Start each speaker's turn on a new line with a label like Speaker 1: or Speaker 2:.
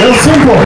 Speaker 1: It's simple.